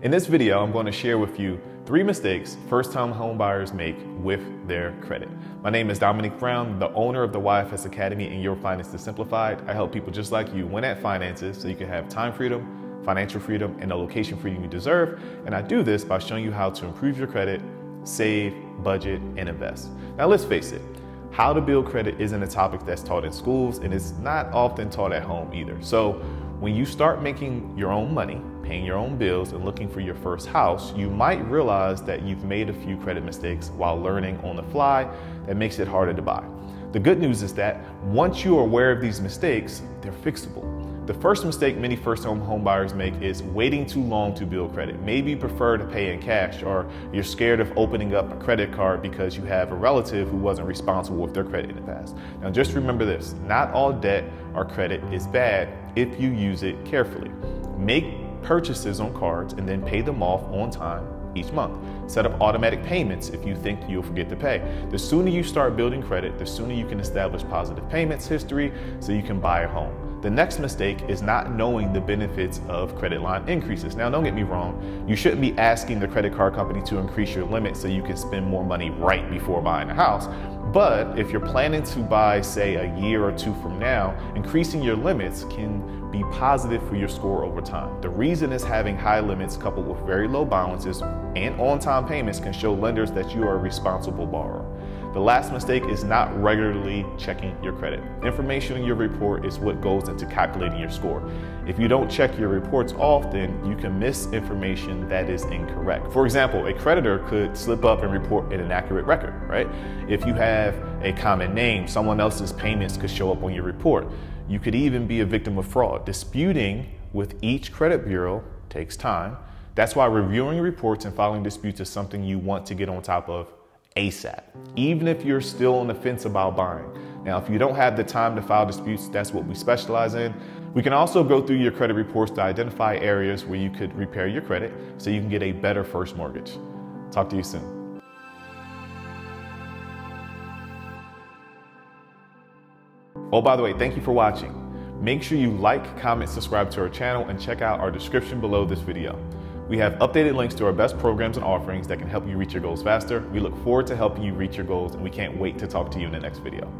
In this video, I'm going to share with you three mistakes first-time homebuyers make with their credit. My name is Dominique Brown, the owner of the YFS Academy and Your Finances Simplified. I help people just like you win at finances so you can have time freedom, financial freedom, and the location freedom you deserve. And I do this by showing you how to improve your credit, save, budget, and invest. Now let's face it, how to build credit isn't a topic that's taught in schools and it's not often taught at home either. So when you start making your own money, paying your own bills, and looking for your first house, you might realize that you've made a few credit mistakes while learning on the fly that makes it harder to buy. The good news is that once you are aware of these mistakes, they're fixable. The first mistake many first home home buyers make is waiting too long to build credit. Maybe you prefer to pay in cash or you're scared of opening up a credit card because you have a relative who wasn't responsible with their credit in the past. Now just remember this, not all debt or credit is bad if you use it carefully. Make purchases on cards and then pay them off on time each month. Set up automatic payments if you think you'll forget to pay. The sooner you start building credit, the sooner you can establish positive payments history so you can buy a home. The next mistake is not knowing the benefits of credit line increases. Now, don't get me wrong, you shouldn't be asking the credit card company to increase your limit so you can spend more money right before buying a house. But if you're planning to buy, say, a year or two from now, increasing your limits can be positive for your score over time. The reason is having high limits coupled with very low balances and on time payments can show lenders that you are a responsible borrower. The last mistake is not regularly checking your credit. Information in your report is what goes into calculating your score. If you don't check your reports often, you can miss information that is incorrect. For example, a creditor could slip up and report an inaccurate record, right? If you have a common name, someone else's payments could show up on your report. You could even be a victim of fraud. Disputing with each credit bureau takes time. That's why reviewing reports and filing disputes is something you want to get on top of ASAP, even if you're still on the fence about buying. Now, if you don't have the time to file disputes, that's what we specialize in. We can also go through your credit reports to identify areas where you could repair your credit so you can get a better first mortgage. Talk to you soon. Oh, by the way, thank you for watching. Make sure you like, comment, subscribe to our channel, and check out our description below this video. We have updated links to our best programs and offerings that can help you reach your goals faster. We look forward to helping you reach your goals, and we can't wait to talk to you in the next video.